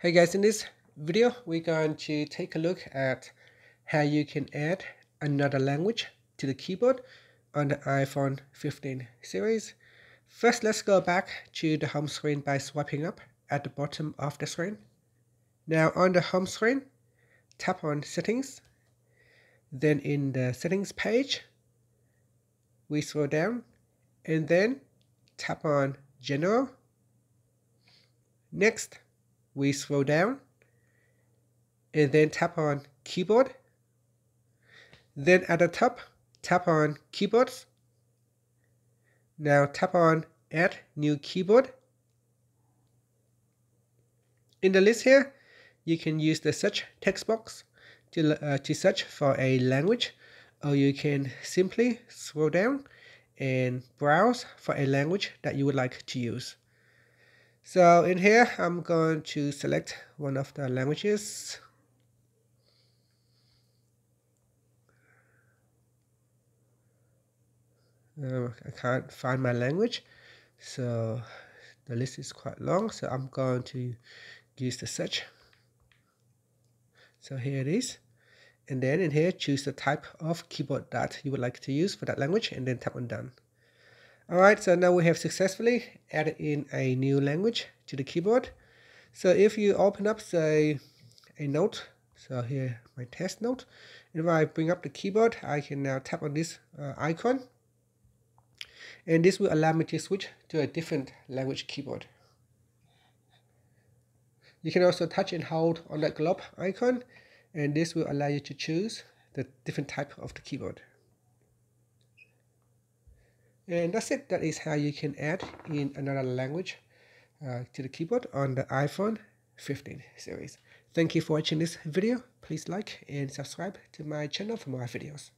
Hey guys, in this video, we're going to take a look at how you can add another language to the keyboard on the iPhone 15 series. First, let's go back to the home screen by swiping up at the bottom of the screen. Now on the home screen, tap on settings. Then in the settings page, we scroll down and then tap on general. Next, we scroll down and then tap on keyboard. Then at the top, tap on keyboards. Now tap on add new keyboard. In the list here, you can use the search text box to, uh, to search for a language or you can simply scroll down and browse for a language that you would like to use. So in here, I'm going to select one of the languages. Uh, I can't find my language, so the list is quite long, so I'm going to use the search. So here it is. And then in here, choose the type of keyboard that you would like to use for that language, and then tap on done. Alright, so now we have successfully added in a new language to the keyboard. So if you open up, say, a note, so here my test note, and if I bring up the keyboard, I can now tap on this uh, icon. And this will allow me to switch to a different language keyboard. You can also touch and hold on that globe icon, and this will allow you to choose the different type of the keyboard. And that's it. That is how you can add in another language uh, to the keyboard on the iPhone 15 series. Thank you for watching this video. Please like and subscribe to my channel for more videos.